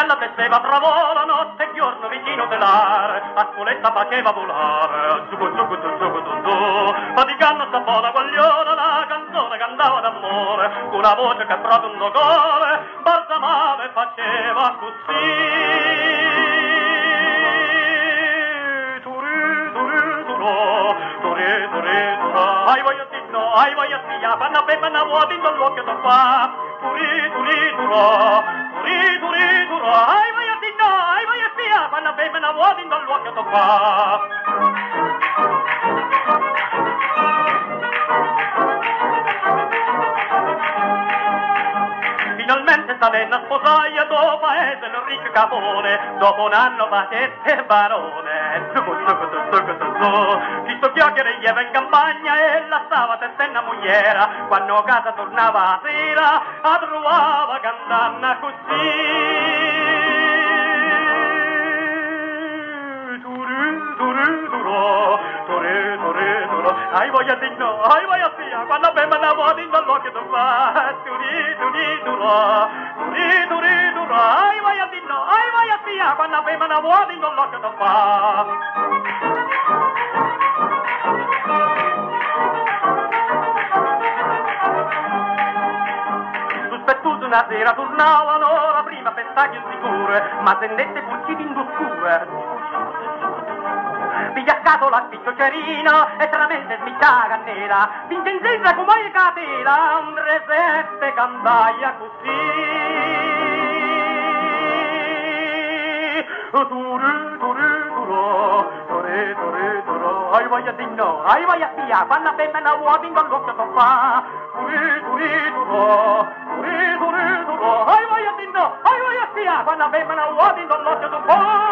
donzella tesseva travò la notte e giorno vicino dell'are, a sculetta faceva volare, zucco zucco zucco zucco zucco, faticando sta buona guagliona, la canzone cantava d'amore, con una voce che proprio un cuore, balsamava faceva così. Turi, turi, turo, turi, turi, turo, ai voglio zitto, ai voglio zia, panna pe, panna vuoti, non l'occhio da fa, turi, turi, turo, zia, panna pe, panna vuoti, non l'occhio da fa. Finalmente sta venna sposaia dopo paese il ricco capone, dopo un anno facette barone. Zucco, zucco, zucco, zucco, zucco. Chi sto chiacchiere lieve in campagna e la stava testenda mogliera, quando a casa tornava a sera, a trovava cantanna così. Turu, turu. Ai voglia di no, ai voglia sia, quando bemba la vuoti non l'occhio tu fa. Turi, turi, turu, turi, turi, turu. Ai voglia di no, ai voglia sia, quando bemba la vuoti non l'occhio tu fa. Sospettuto una sera tornavano la prima pestaggio sicure, ma tendette fuggiti in doscure. Piglia a caso la spiccioccerina e tramente smiccia cannera, Vincenzenza come catela, un resette candaia così. Turu, turu, turu, turu, turu, turu, ai voglia di no, ai voglia sia, quando femmina vuoti in l'occhio so fa. Turi, turi, turu, turi, turi, turu, ai voglia di no, ai voglia sia, quando femmina vuoti in l'occhio so fa.